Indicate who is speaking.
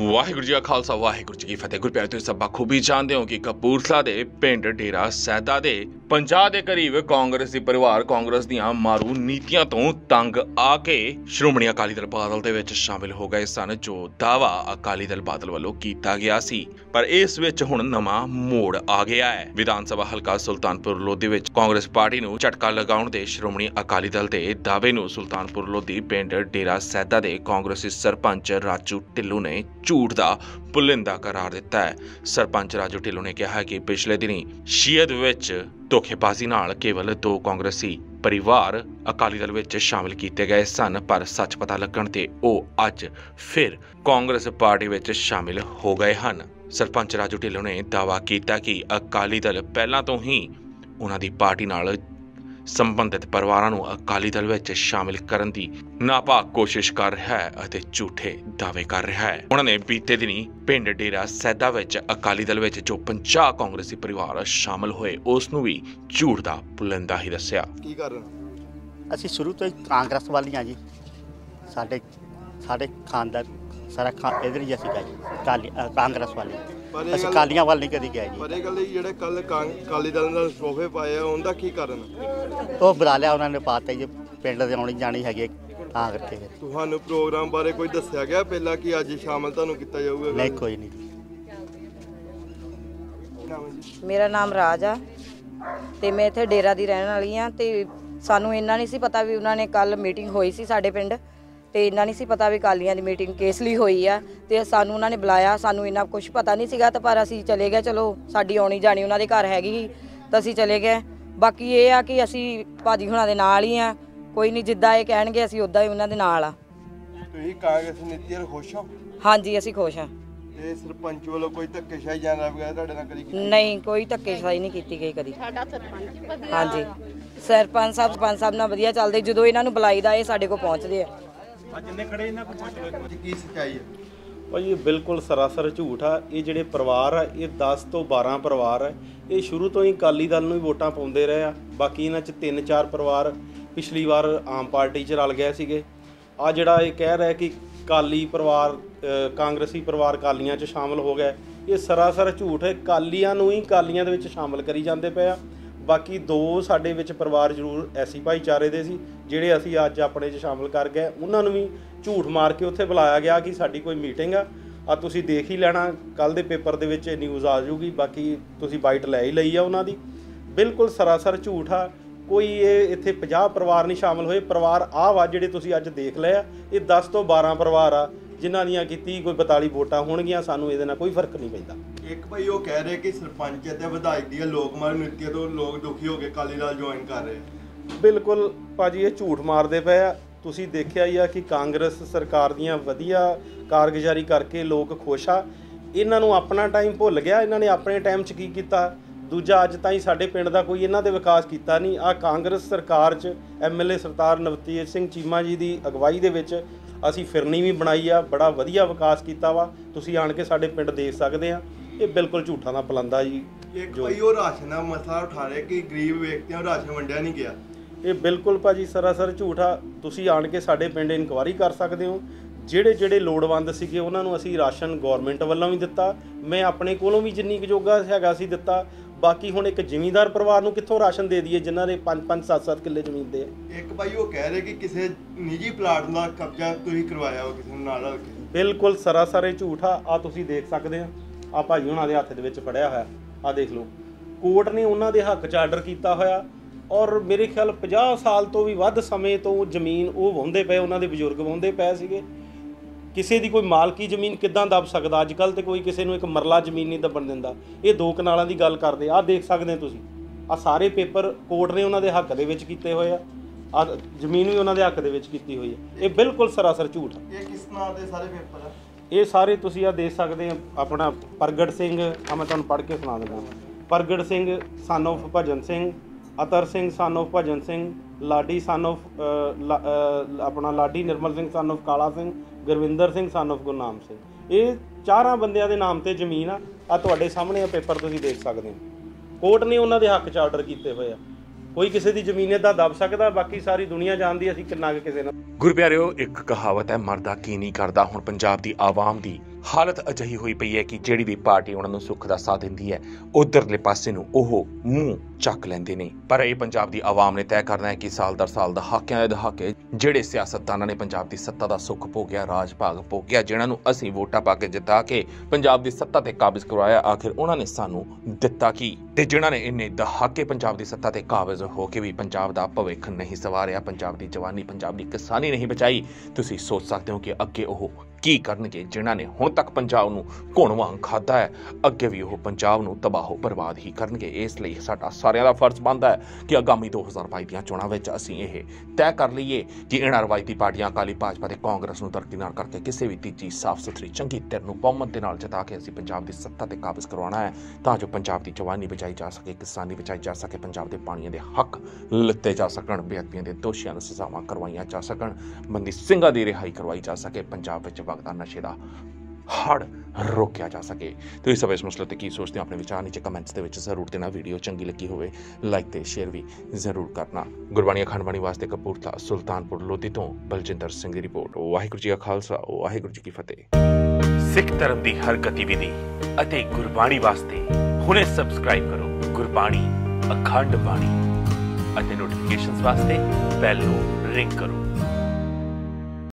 Speaker 1: ਵਾਹਿਗੁਰੂ ਜੀ ਕਾ ਖਾਲਸਾ, ਵਾਹਿਗੁਰੂ ਜੀ ਕੀ ਫਤਿਹ। ਗੁਰਪਿਆਰੇ ਤੁਸੀਂ ਸਭ ਬਖੂਬੀ ਜਾਣਦੇ ਹੋ ਕਿ ਕਪੂਰਥਲਾ ਦੇ ਪਿੰਡ ਡੇਰਾ ਸੈਦਾ ਦੇ 50 ਦੇ ਕਰੀਬ ਕਾਂਗਰਸੀ ਪਰਿਵਾਰ, ਕਾਂਗਰਸ ਦੀਆਂ ਮਾਰੂ ਨੀਤੀਆਂ ਤੋਂ ਤੰਗ ਆ ਕੇ ਸ਼੍ਰੋਮਣੀ ਅਕਾਲੀ ਦਲ ਬਾਦਲ ਦੇ ਵਿੱਚ ਸ਼ਾਮਿਲ ਹੋ ਗਏ ਸਨ, ਜੋ ਦਾਵਾ ਅਕਾਲੀ ਦਲ ਬਾਦਲ ਵੱਲੋਂ ਕੀਤਾ ਗਿਆ ਸੀ। ਪਰ ਇਸ ਵਿੱਚ ਹੁਣ ਨਵਾਂ ਮੋੜ ਆ ਗਿਆ ਹੈ। ਵਿਧਾਨ ਸਭਾ ਹਲਕਾ ਸੁਲਤਾਨਪੁਰ ਲੋਧੀ ਵਿੱਚ ਕਾਂਗਰਸ ਪਾਰਟੀ ਨੂੰ ਝਟਕਾ ਲਗਾਉਣ ਦੇ ਸ਼੍ਰੋਮਣੀ ਅਕਾਲੀ ਦਲ ਦੇ ਦਾਅਵੇ ਨੂੰ ਸੁਲਤਾਨਪੁਰ ਲੋਧੀ ਪਿੰਡ ਡੇਰਾ ਸੈਦਾ ਦੇ ਕਾਂਗਰਸੀ ਸਰਪੰਚ ਰਾਜੂ ਢਿੱਲੂ ਨੇ ਝੂਠ ਦਾ ਪੁਲਿੰਦਾ ਕਰਾਰ ਦਿੱਤਾ ਹੈ। ਸਰਪੰਚ ਰਾਜੂ ਢਿੱਲੋਂ ਨੇ ਕਿਹਾ ਕਿ ਪਿਛਲੇ ਦਿਨੀ ਸ਼ੀਅਦ ਵਿੱਚ ਧੋਖੇਬਾਜ਼ੀ ਨਾਲ ਕੇਵਲ ਦੋ ਕਾਂਗਰਸੀ ਪਰਿਵਾਰ ਅਕਾਲੀ ਦਲ ਵਿੱਚ ਸ਼ਾਮਿਲ ਕੀਤੇ ਗਏ ਸਨ, ਪਰ ਸੱਚ ਪਤਾ ਲੱਗਣ ਤੇ ਉਹ ਅੱਜ ਫਿਰ ਕਾਂਗਰਸ ਪਾਰਟੀ ਵਿੱਚ ਸ਼ਾਮਿਲ ਹੋ ਗਏ ਹਨ। ਸਰਪੰਚ ਰਾਜੂ ਢਿੱਲੋਂ ਨੇ ਦਾਅਵਾ ਕੀਤਾ ਕਿ ਅਕਾਲੀ ਦਲ ਪਹਿਲਾਂ ਤੋਂ ਹੀ ਉਹਨਾਂ ਦੀ ਪਾਰਟੀ ਨਾਲ ਸੰਬੰਧਿਤ ਪਰਿਵਾਰਾਂ ਨੂੰ ਅਕਾਲੀ ਦਲ ਵਿੱਚ ਸ਼ਾਮਿਲ ਕਰਨ ਦੀ ਨਾਪਾਕ ਕੋਸ਼ਿਸ਼ ਕਰ ਰਿਹਾ ਹੈ ਅਤੇ ਝੂਠੇ ਦਾਅਵੇ ਕਰ ਰਿਹਾ ਹੈ। ਉਹਨਾਂ ਨੇ ਬੀਤੇ ਦਿਨੀ ਪਿੰਡ ਡੇਰਾ ਸੈਦਾ ਵਿੱਚ ਅਕਾਲੀ ਦਲ ਵਿੱਚ ਜੋ 50 ਕਾਂਗਰਸੀ ਪਰਿਵਾਰ ਸ਼ਾਮਲ ਹੋਏ ਉਸ ਨੂੰ ਵੀ ਝੂਠ ਦਾ ਪੁਲੰਦਾ ਹੀ ਦੱਸਿਆ।
Speaker 2: ਕੀ ਕਰਨ?
Speaker 3: ਅਸੀਂ ਸ਼ੁਰੂ ਤੋਂ ਹੀ ਕਾਂਗਰਸ ਵਾਲੀਆਂ ਜੀ। ਸਾਡੇ ਸਾਡੇ ਖਾਨਦਾਨ ਸਾਰਾ ਖਾਂ ਇਧਰ ਹੀ ਅਸੀਂ ਕਾਂਗਰਸ ਵਾਲੇ। ਅਸੀਂ ਕਾਲੀਆਂ ਵੱਲ ਨਹੀਂ ਕਦੀ ਗਏ
Speaker 2: ਪਰ ਇਹ ਗੱਲ ਜਿਹੜੇ ਕੱਲ ਕਾਲੀ ਦਲ ਨਾਲ ਸੋਫੇ ਪਾਏ ਆ ਉਹਦਾ ਕੀ ਕਾਰਨ
Speaker 3: ਜੀ ਉਹ ਬੁਲਾ ਲਿਆ ਉਹਨਾਂ ਨੇ ਪਾਤਾ ਜੀ ਪਿੰਡ ਦੇ ਆਉਣੀ ਜਾਣੀ ਹੈਗੀ ਤਾਂ ਕਰਕੇ। ਫਿਰ।
Speaker 2: ਤੁਹਾਨੂੰ ਪ੍ਰੋਗਰਾਮ ਬਾਰੇ ਕੋਈ ਦੱਸਿਆ ਗਿਆ ਪਹਿਲਾਂ ਕਿ ਅੱਜ ਸ਼ਾਮਲ ਤੁਹਾਨੂੰ ਕੀਤਾ ਜਾਊਗਾ?
Speaker 3: ਨਹੀਂ ਕੋਈ ਨਹੀਂ।
Speaker 4: ਮੇਰਾ ਨਾਮ ਰਾਜ ਆ ਤੇ ਮੈਂ ਇੱਥੇ ਡੇਰਾ ਦੀ ਰਹਿਣ ਵਾਲੀ ਆ ਤੇ ਸਾਨੂੰ ਇੰਨਾ ਨਹੀਂ ਸੀ ਪਤਾ ਵੀ ਉਹਨਾਂ ਨੇ ਕੱਲ ਮੀਟਿੰਗ ਹੋਈ ਸੀ ਸਾਡੇ ਪਿੰਡ। ਤੇ ਇੰਨਾ ਨਹੀਂ ਸੀ ਪਤਾ ਵੀ ਕਾਲੀਆਂ ਦੀ ਮੀਟਿੰਗ ਕਿਸ ਲਈ ਹੋਈ ਆ ਤੇ ਸਾਨੂੰ ਉਹਨਾਂ ਨੇ ਬੁਲਾਇਆ ਸਾਨੂੰ ਇੰਨਾ ਕੁਝ ਪਤਾ ਨਹੀਂ ਸੀਗਾ ਤਾਂ ਪਰ ਅਸੀਂ ਚਲੇ ਗਏ ਚਲੋ ਸਾਡੀ ਆਉਣੀ ਜਾਣੀ ਉਹਨਾਂ ਦੇ ਘਰ ਹੈਗੀ ਸੀ ਤਾਂ ਅਸੀਂ ਚਲੇ ਗਏ। ਬਾਕੀ ਇਹ ਆ ਕਿ ਅਸੀਂ ਭਾਜੀ ਹੁਣਾਂ ਦੇ ਨਾਲ ਹੀ ਆ ਕੋਈ ਨਹੀਂ ਜਿੱਦਾਂ ਇਹ ਕਹਿਣਗੇ ਅਸੀਂ ਉਦਾਂ ਹੀ ਉਹਨਾਂ ਦੇ ਨਾਲ ਆ।
Speaker 2: ਤੁਸੀਂ ਕਾਂਗਰਸ ਨੀਤੀ ਨਾਲ ਖੁਸ਼ ਹੋ?
Speaker 4: ਹਾਂਜੀ ਅਸੀਂ ਖੁਸ਼ ਆ।
Speaker 2: ਤੇ ਸਰਪੰਚ ਵੱਲੋਂ ਕੋਈ ਧੱਕੇਸ਼ਾਹੀ ਜਾਣਾ ਵਗੈਰਾ ਤੁਹਾਡੇ ਨਾਲ ਕਰੀ ਕੀਤੀ?
Speaker 4: ਨਹੀਂ ਕੋਈ ਧੱਕੇਸ਼ਾਹੀ ਨਹੀਂ ਕੀਤੀ ਗਈ ਕਦੀ। ਹਾਂਜੀ। ਸਰਪੰਚ ਸਾਹਿਬ ਸਰਪੰਚ ਸਾਹਿਬ ਨਾਲ ਵਧੀਆ ਚੱਲਦੇ ਜਦੋਂ ਇਹਨਾਂ ਨੂੰ ਬੁਲਾਈਦਾ ਇਹ ਸਾਡੇ ਕੋਲ ਪਹੁੰਚਦੇ ਆ।
Speaker 2: ਕੀ ਸੱਚਾਈ ਹੈ?
Speaker 5: ਭਾਜੀ ਇਹ ਬਿਲਕੁਲ ਸਰਾਸਰ ਝੂਠ ਆ। ਇਹ ਜਿਹੜੇ ਪਰਿਵਾਰ ਆ ਇਹ 10 ਤੋਂ 12 ਪਰਿਵਾਰ ਆ। ਇਹ ਸ਼ੁਰੂ ਤੋਂ ਹੀ ਅਕਾਲੀ ਦਲ ਨੂੰ ਹੀ ਵੋਟਾਂ ਪਾਉਂਦੇ ਰਹੇ ਆ। ਬਾਕੀ ਇਹਨਾਂ 'ਚ 3-4 ਪਰਿਵਾਰ ਪਿਛਲੀ ਵਾਰ ਆਮ ਪਾਰਟੀ 'ਚ ਰਲ ਗਏ ਸੀਗੇ। ਆ ਜਿਹੜਾ ਇਹ ਕਹਿ ਰਿਹਾ ਕਿ ਕਾਲੀ ਪਰਿਵਾਰ ਅ, ਕਾਂਗਰਸੀ ਪਰਿਵਾਰ ਕਾਲੀਆਂ 'ਚ ਸ਼ਾਮਲ ਹੋ ਗਏ ਇਹ ਸਰਾਸਰ ਝੂਠ ਹੈ। ਕਾਲੀਆਂ ਨੂੰ ਹੀ ਕਾਲੀਆਂ ਦੇ ਵਿੱਚ ਸ਼ਾਮਲ ਕਰੀ ਜਾਂਦੇ ਪਏ ਆ। ਬਾਕੀ ਦੋ ਸਾਡੇ ਵਿੱਚ ਪਰਿਵਾਰ ਜ਼ਰੂਰ ਐਸੀ ਭਾਈਚਾਰੇ ਦੇ ਸੀ, ਜਿਹੜੇ ਅਸੀਂ ਅੱਜ ਆਪਣੇ 'ਚ ਸ਼ਾਮਲ ਕਰ ਗਏ। ਉਹਨਾਂ ਨੂੰ ਵੀ ਝੂਠ ਮਾਰ ਕੇ ਉੱਥੇ ਬੁਲਾਇਆ ਗਿਆ ਕਿ ਸਾਡੀ ਕੋਈ ਮੀਟਿੰਗ ਆ। ਆ ਤੁਸੀਂ ਦੇਖ ਹੀ ਲੈਣਾ ਕੱਲ ਦੇ ਪੇਪਰ ਦੇ ਵਿੱਚ ਨਿਊਜ਼ ਆ ਜਾਊਗੀ, ਬਾਕੀ ਤੁਸੀਂ ਬਾਈਟ ਲੈ ਹੀ ਲਈ ਆ ਉਹਨਾਂ ਦੀ। ਬਿਲਕੁਲ ਸਰਾਸਰ ਝੂਠ ਆ। ਕੋਈ ਇਹ ਇੱਥੇ 50 ਪਰਿਵਾਰ ਨਹੀਂ ਸ਼ਾਮਲ ਹੋਏ। ਪਰਿਵਾਰ ਆਹ ਵਾ ਜਿਹੜੇ ਤੁਸੀਂ ਅੱਜ ਦੇਖ ਲਏ ਆ। ਇਹ 10 ਤੋਂ 12 ਪਰਿਵਾਰ ਆ, ਜਿਨ੍ਹਾਂ ਦੀਆਂ ਕਿ ਕੀਤੀ ਕੋਈ 42 ਵੋਟਾਂ ਹੋਣਗੀਆਂ, ਸਾਨੂੰ ਇਹਦੇ ਨਾਲ ਕੋਈ ਫ਼ਰਕ ਨਹੀਂ ਪੈਂਦਾ।
Speaker 2: ਇੱਕ ਭਾਈ ਉਹ ਕਹਿ ਰਹੇ ਕਿ ਸਰਪੰਚ ਅਤੇ ਵਿਧਾਇਕ ਦੀਆਂ ਲੋਕਮਾਨ ਨੀਤੀਆਂ ਤੋਂ ਲੋਕ ਦੁਖੀ ਹੋ ਕੇ ਕਾਲੀ ਦਲ ਜੁਆਇਨ ਕਰ ਰਹੇ ਆ।
Speaker 5: ਬਿਲਕੁਲ ਭਾਜੀ, ਇਹ ਝੂਠ ਮਾਰਦੇ ਪਏ ਆ। ਤੁਸੀਂ ਦੇਖਿਆ ਹੀ ਆ ਕਿ ਕਾਂਗਰਸ ਸਰਕਾਰ ਦੀਆਂ ਵਧੀਆ ਕਾਰਗੁਜ਼ਾਰੀ ਕਰਕੇ ਲੋਕ ਖੁਸ਼ ਆ। ਇਹਨਾਂ ਨੂੰ ਆਪਣਾ ਟਾਈਮ ਭੁੱਲ ਗਿਆ। ਇਹਨਾਂ ਨੇ ਆਪਣੇ ਟਾਈਮ 'ਚ ਕੀ ਕੀਤਾ? ਦੂਜਾ, ਅੱਜ ਤਾਈਂ ਸਾਡੇ ਪਿੰਡ ਦਾ ਕੋਈ ਇਹਨਾਂ ਦੇ ਵਿਕਾਸ ਕੀਤਾ ਨਹੀਂ। ਆ ਕਾਂਗਰਸ ਸਰਕਾਰ 'ਚ ਐਮਐਲਏ ਸਰਦਾਰ ਨਵਤੇਜ ਸਿੰਘ ਚੀਮਾ ਜੀ ਦੀ ਅਗਵਾਈ ਦੇ ਵਿੱਚ ਅਸੀਂ ਫਿਰਨੀ ਵੀ ਬਣਾਈ ਆ। ਬੜਾ ਵਧੀਆ ਵਿਕਾਸ ਕੀਤਾ ਵਾ। ਤੁਸੀਂ ਆਣ ਕੇ ਸਾਡੇ ਪਿੰਡ ਦੇਖ ਸਕਦੇ ਆ। ਇਹ ਬਿਲਕੁਲ ਝੂਠਾਂ ਦਾ ਪਲੰਦਾ ਜੀ
Speaker 2: ਇੱਕ ਭਾਈ ਉਹ ਰਾਸ਼ਨ ਦਾ ਮਸਲਾ ਉਠਾ ਰਹੇ ਕਿ ਗਰੀਬ ਵਿਅਕਤੀਆਂ ਨੂੰ ਰਾਸ਼ਨ ਵੰਡਿਆ ਨਹੀਂ ਗਿਆ।
Speaker 5: ਇਹ ਬਿਲਕੁਲ ਭਾਜੀ ਸਰਾਸਰ ਝੂਠਾ। ਤੁਸੀਂ ਆਣ ਕੇ ਸਾਡੇ ਪਿੰਡ ਇਨਕੁਆਰੀ ਕਰ ਸਕਦੇ ਹੋ। ਜਿਹੜੇ ਜਿਹੜੇ ਲੋੜਵੰਦ ਸੀਗੇ ਉਹਨਾਂ ਨੂੰ ਅਸੀਂ ਰਾਸ਼ਨ ਗਵਰਨਮੈਂਟ ਵੱਲੋਂ ਵੀ ਦਿੱਤਾ। ਮੈਂ ਆਪਣੇ ਕੋਲੋਂ ਵੀ ਜਿੰਨੀ ਕੁ ਜੋਗਾ ਹੈਗਾ ਸੀ ਦਿੱਤਾ। ਬਾਕੀ ਹੁਣ ਇੱਕ ਜ਼ਿਮੀਂਦਾਰ ਪਰਿਵਾਰ ਨੂੰ ਕਿੱਥੋਂ ਰਾਸ਼ਨ ਦੇ ਦਈਏ ਜਿਨ੍ਹਾਂ ਦੇ 5-5 7-7 ਕਿੱਲੇ ਜ਼ਮੀਨ ਦੇ
Speaker 2: ਇੱਕ ਭਾਈ ਉਹ ਕਹਿ ਰਹੇ ਕਿ ਕਿਸੇ ਨਿੱਜੀ ਪਲਾਟ ਦਾ ਕਬਜ਼ਾ ਤੁਸੀਂ ਕਰਵਾਇਆ ਹੋ ਕਿਸੇ ਨਾਲ
Speaker 5: ਬਿਲਕੁਲ ਸਰਾਸਰ ਝੂਠ। ਆ ਆ ਤੁਸੀਂ ਦੇਖ ਸਕਦੇ ਆ ਆ ਭਾਜੀ ਉਹਨਾਂ ਦੇ ਹੱਥ ਦੇ ਵਿੱਚ ਫੜਿਆ ਹੋਇਆ। ਆ ਦੇਖ ਲਓ। ਕੋਰਟ ਨੇ ਉਹਨਾਂ ਦੇ ਹੱਕ 'ਚ ਆਰਡਰ ਕੀਤਾ ਹੋਇਆ ਔਰ ਮੇਰੇ ਖਿਆਲ 50 ਸਾਲ ਤੋਂ ਵੀ ਵੱਧ ਸਮੇਂ ਤੋਂ ਜ਼ਮੀਨ ਉਹ ਵਾਹੁੰਦੇ ਪਏ, ਉਹਨਾਂ ਦੇ ਬਜ਼ੁਰਗ ਵਾਹੁੰਦੇ ਪਏ ਸੀਗੇ। ਕਿਸੇ ਦੀ ਕੋਈ ਮਾਲਕੀ ਜ਼ਮੀਨ ਕਿੱਦਾਂ ਦੱਬ ਸਕਦਾ? ਅੱਜ ਕੱਲ ਤੇ ਕੋਈ ਕਿਸੇ ਨੂੰ ਇੱਕ ਮਰਲਾ ਜ਼ਮੀਨ ਨਹੀਂ ਦੱਬਣ ਦਿੰਦਾ। ਇਹ ਦੋ ਕਨਾਲਾਂ ਦੀ ਗੱਲ ਕਰਦੇ। ਆ ਦੇਖ ਸਕਦੇ ਤੁਸੀਂ। ਆ ਸਾਰੇ ਪੇਪਰ ਕੋਰਟ ਨੇ ਉਹਨਾਂ ਦੇ ਹੱਕ ਦੇ ਵਿੱਚ ਕੀਤੇ ਹੋਏ ਆ। ਆ ਜ਼ਮੀਨ ਵੀ ਉਹਨਾਂ ਦੇ ਹੱਕ ਦੇ ਵਿੱਚ ਕੀਤੀ ਹੋਈ ਹੈ ਇਹ ਬਿਲਕੁਲ ਸਰਾਸਰ ਝੂਠ ਆ।
Speaker 2: ਇਹ ਕਿਸ ਨਾਂ ਦੇ ਸਾਰੇ ਪੇਪਰ ਆ?
Speaker 5: ਇਹ ਸਾਰੇ ਤੁਸੀਂ ਆ ਦੇਖ ਸਕਦੇ ਆ ਆਪਣਾ ਪ੍ਰਗਟ ਸਿੰਘ ਆ ਮੈਂ ਤੁਹਾਨੂੰ ਪੜ੍ਹ ਕੇ ਸੁਣਾ ਦਿੰਦਾ। ਪ੍ਰਗਟ ਸਿੰਘ ਸਨ of ਭਜਨ ਸਿੰਘ, ਅਤਰ ਸਿੰਘ ਸਨ of ਭਜਨ ਸਿੰਘ, ਲਾਡੀ ਸਨ of ਲਾ- ਆਪਣਾ ਲਾਡੀ ਨਿਰਮਲ ਸਿੰਘ, son of ਕਾਲਾ ਸਿੰਘ, ਗੁਰਵਿੰਦਰ ਸਿੰਘ, son of ਗੁਰਨਾਮ ਸਿੰਘ। ਇਹ ਚਾਰਾਂ ਬੰਦਿਆਂ ਦੇ ਨਾਮ ਤੇ ਜ਼ਮੀਨ ਆ। ਆ ਤੁਹਾਡੇ ਸਾਹਮਣੇ ਆ ਪੇਪਰ ਤੁਸੀਂ ਦੇਖ ਸਕਦੇ ਹੋ। ਕੋਰਟ ਨੇ ਉਹਨਾਂ ਦੇ ਹੱਕ 'ਚ ਆਰਡਰ ਕੀਤੇ ਹੋਏ ਆ। ਕੋਈ ਕਿਸੇ ਦੀ ਜ਼ਮੀਨ ਦਾ ਦੱਬ ਸਕਦਾ, ਬਾਕੀ ਸਾਰੀ ਦੁਨੀਆ ਜਾਣਦੀ ਅਸੀਂ ਕਿੰਨਾ ਕੁ ਕਿਸੇ ਨਾਲ।
Speaker 1: ਗੁਰਪਿਆਰਿਓ ਇੱਕ ਕਹਾਵਤ ਹੈ, ਮਰਦਾ ਕੀ ਨਹੀਂ ਕਰਦਾ। ਹੁਣ ਪੰਜਾਬ ਦੀ ਆਵਾਮ ਦੀ ਹਾਲਤ ਅਜਿਹੀ ਹੋਈ ਪਈ ਹੈ ਕਿ ਜਿਹੜੀ ਵੀ ਪਾਰਟੀ ਉਹਨਾਂ ਨੂੰ ਸੁੱਖ ਦਾ ਸਾਥ ਦਿੰਦੀ ਹੈ, ਉਧਰਲੇ ਪਾਸੇ ਨੂੰ ਉਹ ਮੂੰਹ ਚੱਕ ਲੈਂਦੇ ਨੇ। ਪਰ ਇਹ ਪੰਜਾਬ ਦੀ ਆਵਾਮ ਨੇ ਤੈਅ ਕਰਨਾ ਹੈ ਕਿ ਸਾਲ ਦਰ ਸਾਲ ਦਹਾਕਿਆਂ ਦੇ ਦਹਾਕੇ ਜਿਹੜੇ ਸਿਆਸਤਦਾਨਾਂ ਨੇ ਪੰਜਾਬ ਦੀ ਸੱਤਾ ਦਾ ਸੁੱਖ ਭੋਗਿਆ ਰਾਜ ਭਾਗ ਭੋਗਿਆ, ਜਿਨ੍ਹਾਂ ਨੂੰ ਅਸੀਂ ਵੋਟਾਂ ਪਾ ਕੇ ਜਿੱਤਾ ਕੇ ਪੰਜਾਬ ਦੀ ਸੱਤਾ ਤੇ ਕਾਬਜ਼ ਕਰਵਾਇਆ, ਆਖਿਰ ਉਹਨਾਂ ਨੇ ਸਾਨੂੰ ਦਿੱਤਾ ਕੀ? ਤੇ ਜਿਨ੍ਹਾਂ ਨੇ ਇੰਨੇ ਦਹਾਕੇ ਪੰਜਾਬ ਦੀ ਸੱਤਾ ਤੇ ਕਾਬਜ਼ ਹੋ ਕੇ ਵੀ ਪੰਜਾਬ ਦਾ ਭਵਿੱਖ ਨਹੀਂ ਸਵਾਰਿਆ, ਪੰਜਾਬ ਦੀ ਜਵਾਨੀ, ਪੰਜਾਬ ਦੀ ਕਿਸਾਨੀ ਨਹੀਂ ਬਚਾਈ, ਤੁਸੀਂ ਸੋਚ ਸਕਦੇ ਹੋ ਕਿ ਅੱਗੇ ਉਹ ਕੀ ਕਰਨਗੇ, ਜਿਨ੍ਹਾਂ ਨੇ ਹੁਣ ਤੱਕ ਪੰਜਾਬ ਨੂੰ ਘੁਣ ਵਾਂਗ ਖਾਦਾ ਹੈ, ਅੱਗੇ ਵੀ ਉਹ ਪੰਜਾਬ ਨੂੰ ਤਬਾਹੋ, ਬਰਬਾਦ ਹੀ ਕਰਨਗੇ। ਇਸ ਲਈ ਸਾਡਾ ਸਾਰਿਆਂ ਦਾ ਫਰਜ਼ ਬਣਦਾ ਹੈ ਕਿ ਆਗਾਮੀ 2022 ਦੀਆਂ ਚੋਣਾਂ ਵਿੱਚ ਅਸੀਂ ਇਹ ਤੈਅ ਕਰ ਲਈਏ ਕਿ ਇਹਨਾਂ ਰਵਾਇਤੀ ਪਾਰਟੀਆਂ ਅਕਾਲੀ ਭਾਜਪਾ ਤੇ ਕਾਂਗਰਸ ਨੂੰ ਦਰਕਿਨਾਰ ਕਰਕੇ ਕਿਸੇ ਵੀ ਤੀਜੀ ਸਾਫ਼ ਸੁਥਰੀ ਚੰਗੀ ਧਿਰ ਨੂੰ ਬਹੁਮਤ ਦੇ ਨਾਲ ਜਿਤਾ ਕੇ ਅਸੀਂ ਪੰਜਾਬ ਦੀ ਸੱਤਾ ਤੇ ਕਾਬਜ਼ ਕਰਵਾਉਣਾ ਹੈ, ਤਾਂ ਜੋ ਪੰਜਾਬ ਦੀ ਜਵਾਨੀ ਬਚਾਈ ਜਾ ਸਕੇ, ਕਿਸਾਨੀ ਬਚਾਈ ਜਾ ਸਕੇ, ਪੰਜਾਬ ਦੇ ਪਾਣੀਆਂ ਦੇ ਹੱਕ ਲਿੱਤੇ ਜਾ ਸਕਣ ਬੇਅਦਬੀਆਂ ਦੇ ਦੋਸ਼ੀਆਂ ਨੂੰ ਸਜ਼ਾਵਾਂ ਕਰਵਾਈਆਂ ਜਾ ਸਕਣ, ਬੰਦੀ ਸਿੰਘਾਂ ਦੀ ਰਿਹਾਈ ਕਰਵਾਈ ਜਾ ਸਕੇ, ਪੰਜਾਬ ਵਿੱਚ ਵਗਦਾ ਨਸ਼ੇ ਦਾ ਹੜ ਰੋਕਿਆ ਜਾ ਸਕੇ। ਤੁਸੀਂ ਸਭ ਇਸ ਮਸਲੇ ਤੇ ਕੀ ਸੋਚਦੇ ਹੋ? ਆਪਣੇ ਵਿਚਾਰ ਨੀਚੇ ਕਮੈਂਟਸ ਦੇ ਵਿੱਚ ਜ਼ਰੂਰ ਦੇਣਾ। ਵੀਡੀਓ ਚੰਗੀ ਲੱਗੀ ਹੋਵੇ ਲਾਈਕ ਤੇ ਸ਼ੇਅਰ ਵੀ ਜ਼ਰੂਰ ਕਰਨਾ। ਗੁਰਬਾਣੀ ਅਖੰਡ ਵਾਸਤੇ ਕਪੂਰਥਲਾ, ਸੁਲਤਾਨਪੁਰ, ਲੋਧੀ ਤੋਂ ਬਲਜਿੰਦਰ ਸਿੰਘ ਦੀ ਰਿਪੋਰਟ ਵਾਹਿਗੁਰੂ ਜੀ ਕਾ ਖਾਲਸਾ, ਵਾਹਿਗੁਰੂ ਜੀ ਕੀ ਫਤਿਹ। ਸਿੱਖ ਧਰਮ ਦੀ ਹਰ ਗਤੀਵਿਧੀ ਅਤੇ ਗੁਰਬਾਣੀ ਵਾਸਤੇ ਹੁਣੇ ਸਬਸਕ੍ਰਾਈਬ ਕਰੋ ਗੁਰਬਾਣੀ ਅਖੰਡ ਬਾਣੀ ਅਤੇ ਨੋਟੀਫਿਕੇਸ਼ਨਸ ਵਾਸਤੇ ਬੈਲ ਨੂੰ ਰਿੰਗ ਕਰੋ।